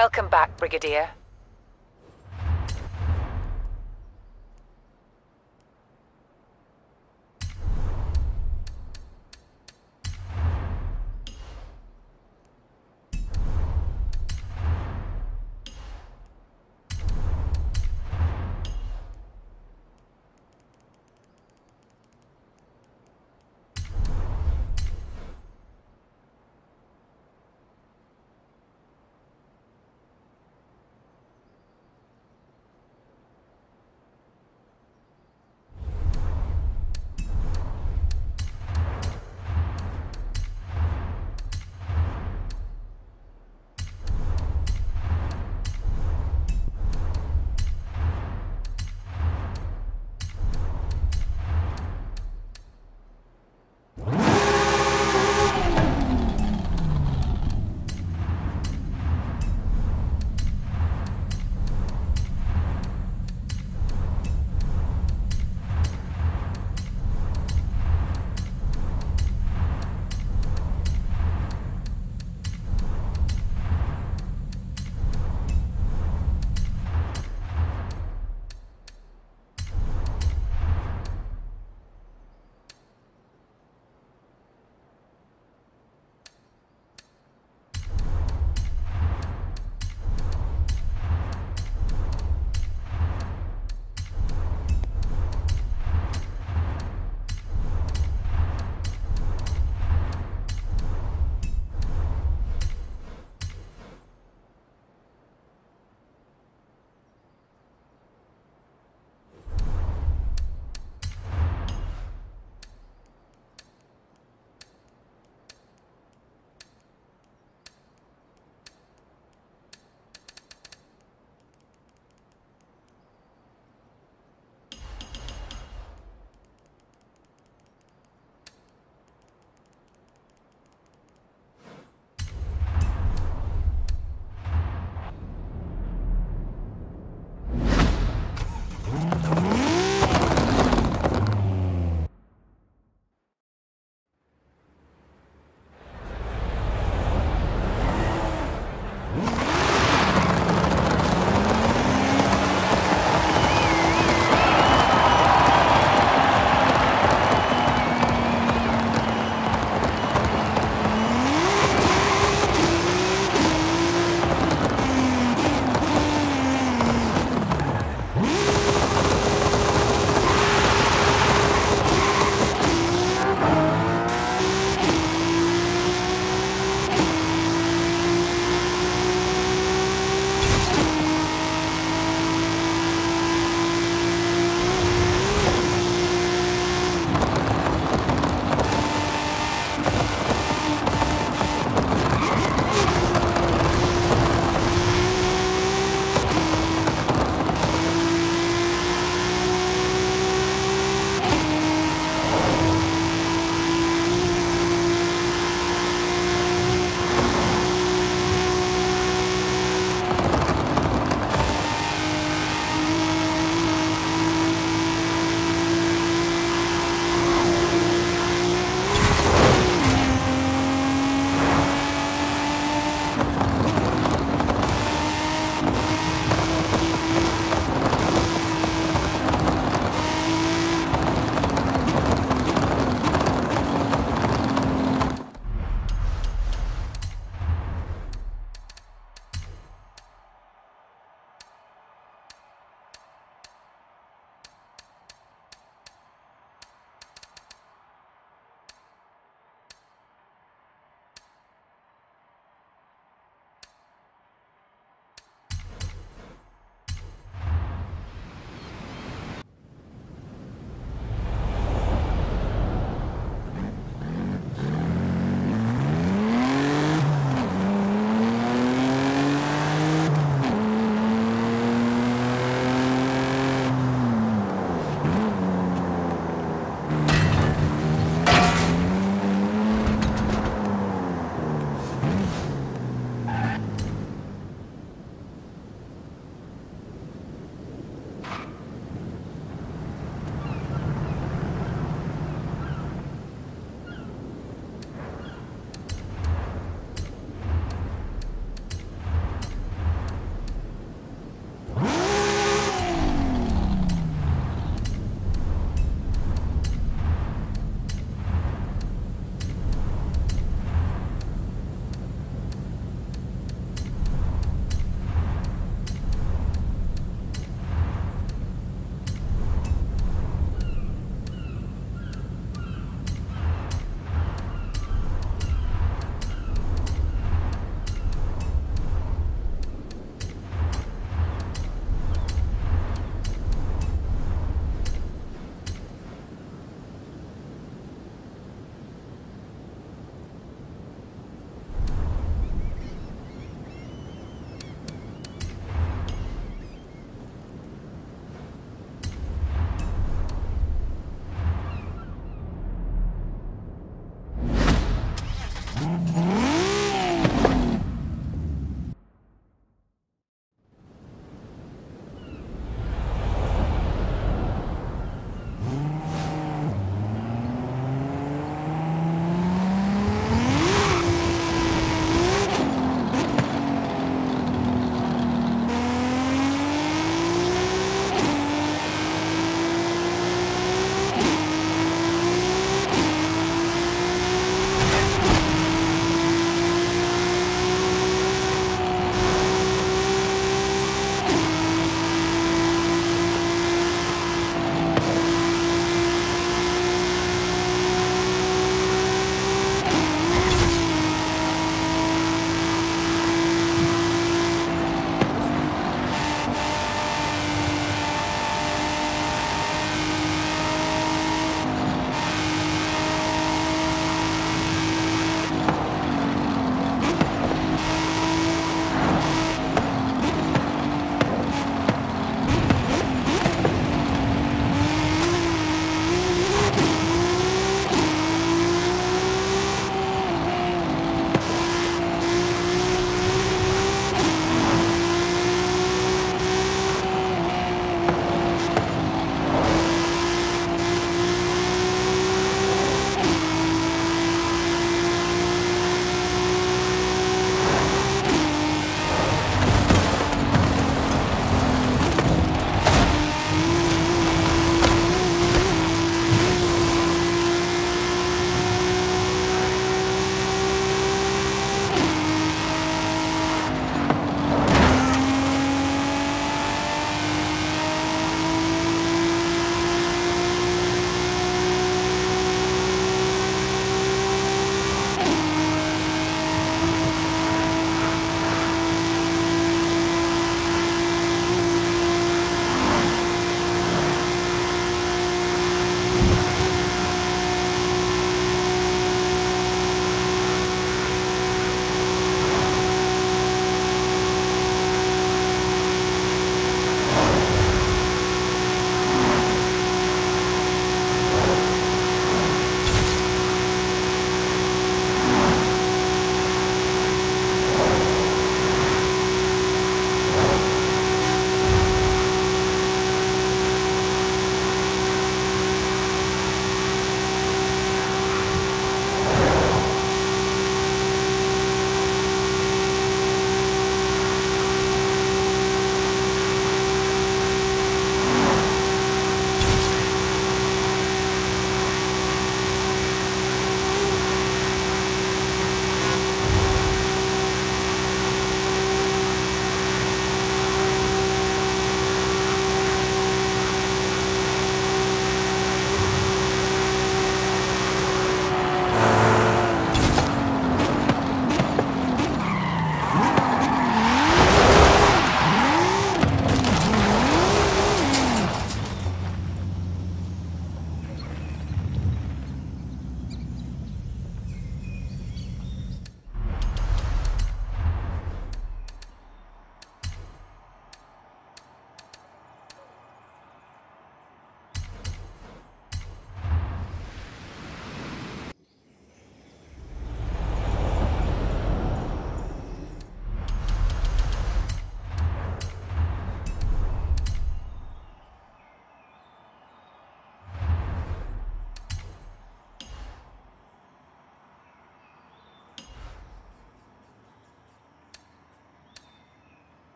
Welcome back, Brigadier.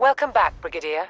Welcome back, Brigadier.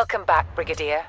Welcome back, Brigadier.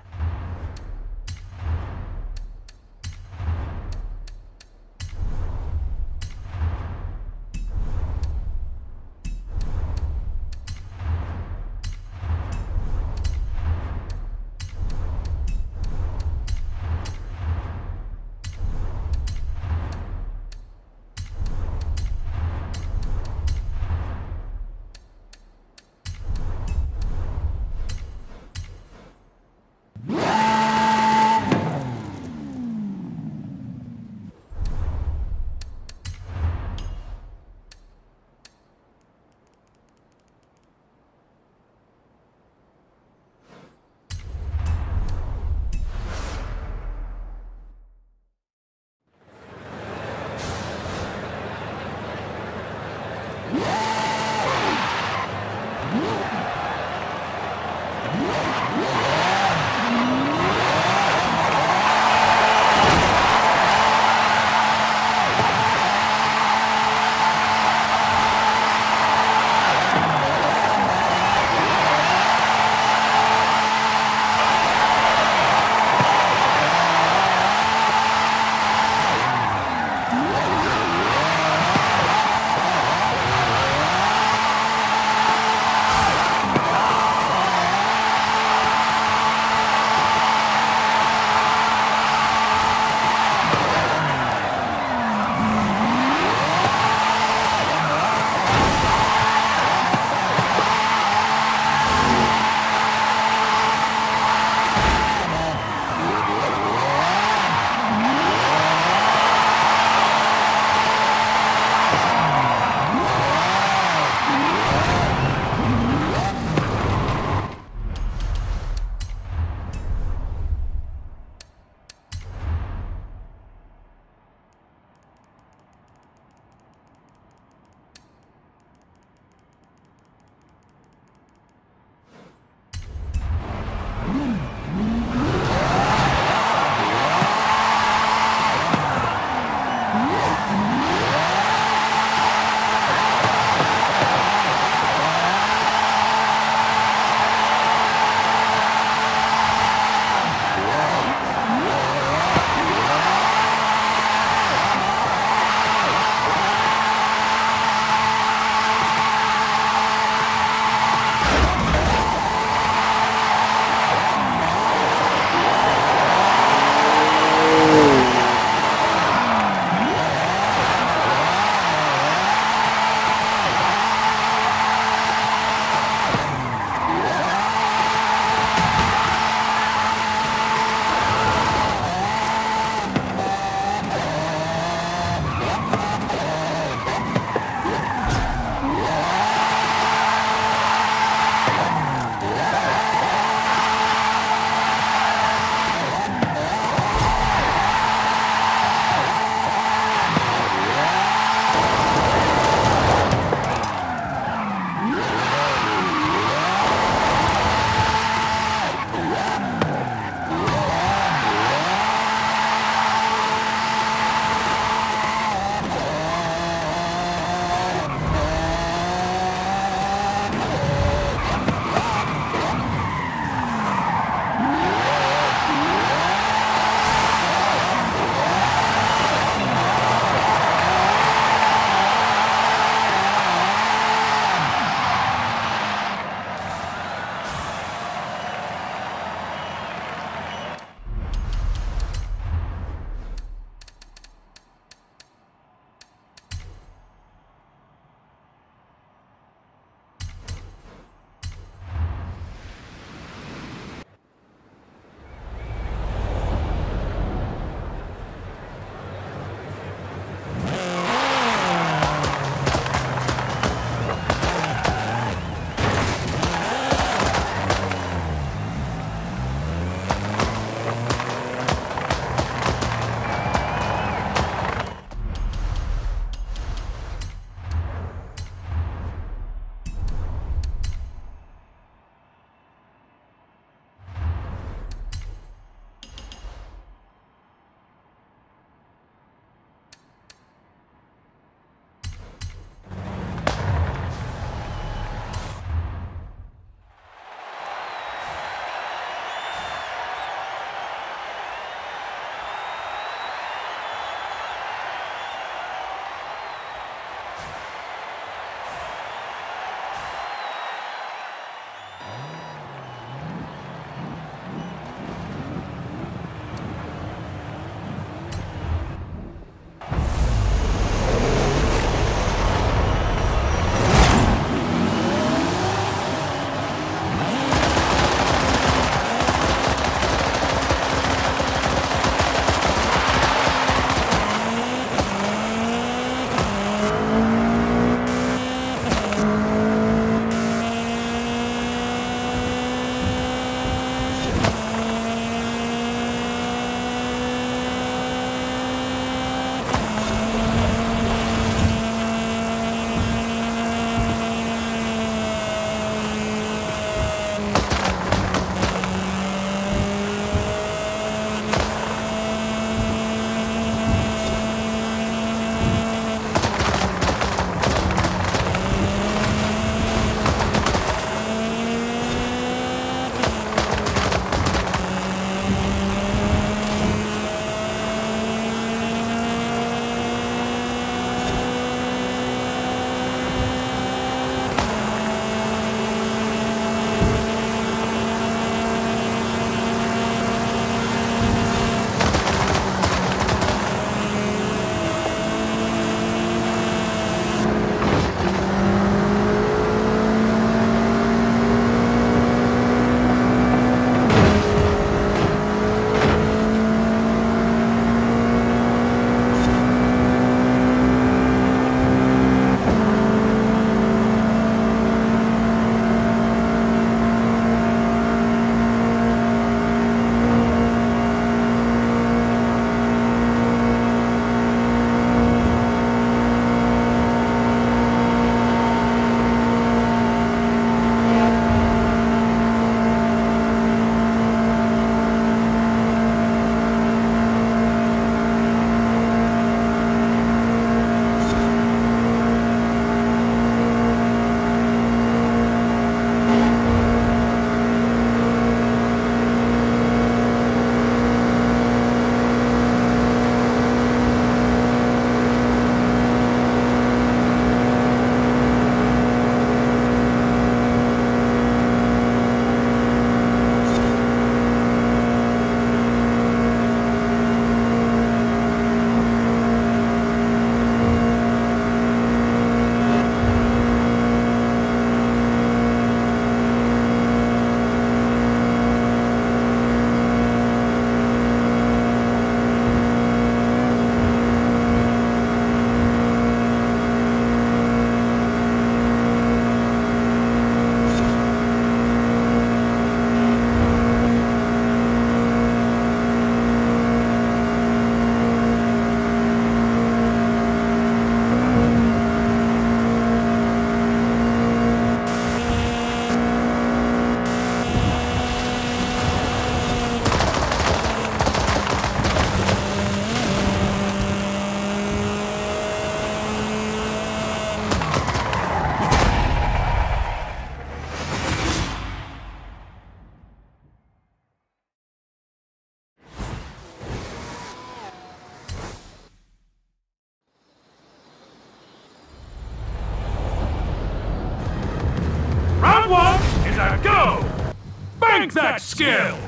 Tank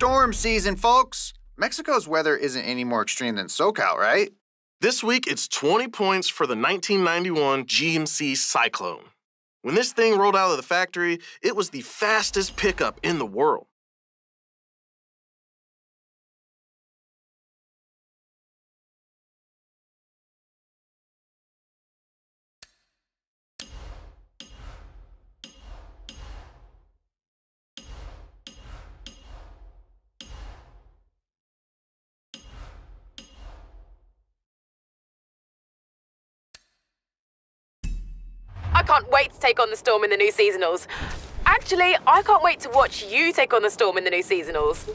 storm season, folks. Mexico's weather isn't any more extreme than SoCal, right? This week, it's 20 points for the 1991 GMC Cyclone. When this thing rolled out of the factory, it was the fastest pickup in the world. I can't wait to take on the Storm in the new seasonals. Actually, I can't wait to watch you take on the Storm in the new seasonals.